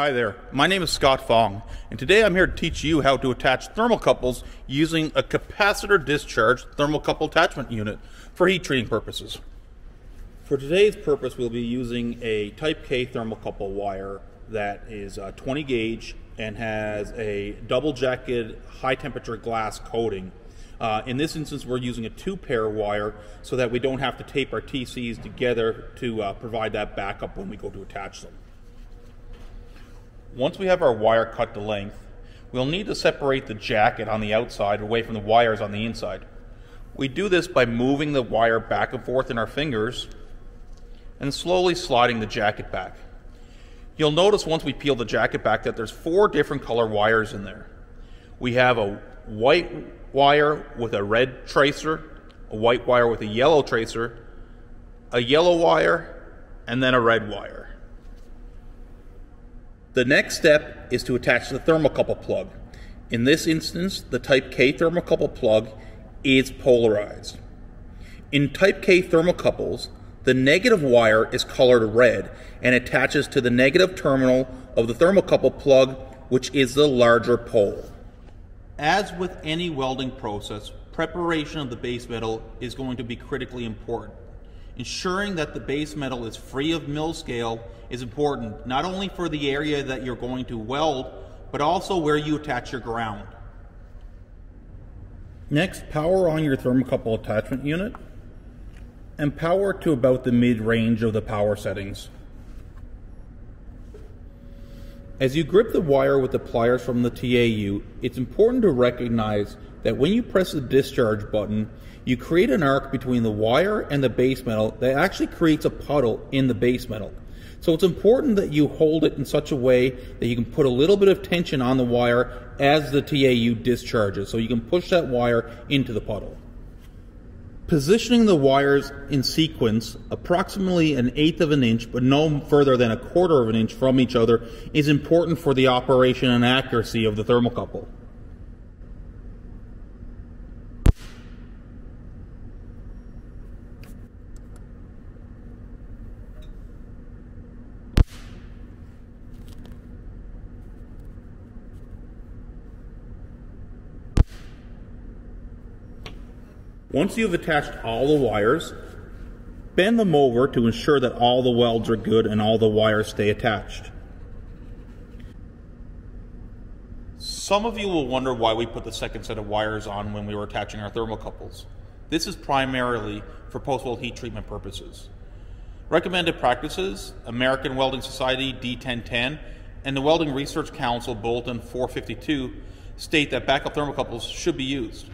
Hi there, my name is Scott Fong, and today I'm here to teach you how to attach thermocouples using a capacitor discharge thermocouple attachment unit for heat treating purposes. For today's purpose, we'll be using a Type K thermocouple wire that is uh, 20 gauge and has a double jacketed high temperature glass coating. Uh, in this instance, we're using a two pair wire so that we don't have to tape our TCs together to uh, provide that backup when we go to attach them. Once we have our wire cut to length, we'll need to separate the jacket on the outside away from the wires on the inside. We do this by moving the wire back and forth in our fingers and slowly sliding the jacket back. You'll notice once we peel the jacket back that there's four different color wires in there. We have a white wire with a red tracer, a white wire with a yellow tracer, a yellow wire, and then a red wire. The next step is to attach the thermocouple plug. In this instance, the Type K thermocouple plug is polarized. In Type K thermocouples, the negative wire is colored red and attaches to the negative terminal of the thermocouple plug, which is the larger pole. As with any welding process, preparation of the base metal is going to be critically important. Ensuring that the base metal is free of mill scale is important, not only for the area that you're going to weld, but also where you attach your ground. Next, power on your thermocouple attachment unit and power to about the mid-range of the power settings. As you grip the wire with the pliers from the TAU, it's important to recognize that when you press the discharge button, you create an arc between the wire and the base metal that actually creates a puddle in the base metal. So it's important that you hold it in such a way that you can put a little bit of tension on the wire as the TAU discharges. So you can push that wire into the puddle. Positioning the wires in sequence approximately an eighth of an inch, but no further than a quarter of an inch from each other, is important for the operation and accuracy of the thermocouple. Once you've attached all the wires, bend them over to ensure that all the welds are good and all the wires stay attached. Some of you will wonder why we put the second set of wires on when we were attaching our thermocouples. This is primarily for post-weld heat treatment purposes. Recommended practices, American Welding Society D1010 and the Welding Research Council Bulletin 452 state that backup thermocouples should be used.